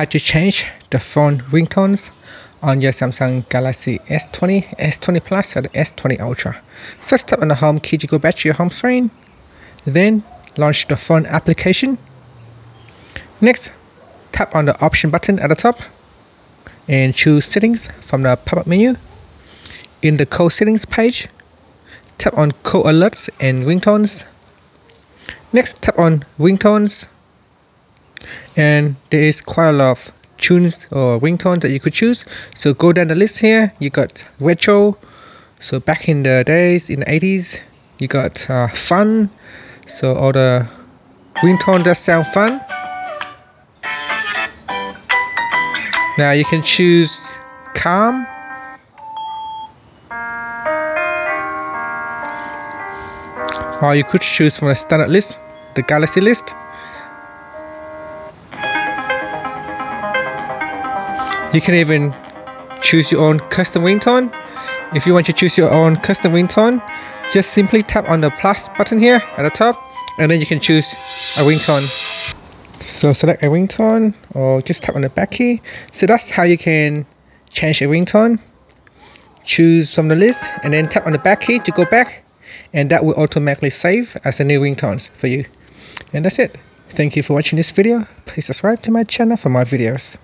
how to change the phone ringtones on your Samsung Galaxy S20, S20 Plus, or the S20 Ultra. First tap on the home key to go back to your home screen. Then launch the phone application. Next, tap on the option button at the top and choose settings from the pop-up menu. In the call settings page, tap on call alerts and ringtones. Next, tap on ringtones and there is quite a lot of tunes or ringtones that you could choose. So go down the list here. You got retro. So back in the days in the 80s you got uh, fun. So all the ringtones that sound fun. Now you can choose calm. Or you could choose from the standard list the galaxy list You can even choose your own custom ringtone. If you want to choose your own custom ringtone, just simply tap on the plus button here at the top and then you can choose a ringtone. So select a ringtone or just tap on the back key. So that's how you can change a ringtone. Choose from the list and then tap on the back key to go back and that will automatically save as a new ringtones for you. And that's it. Thank you for watching this video. Please subscribe to my channel for more videos.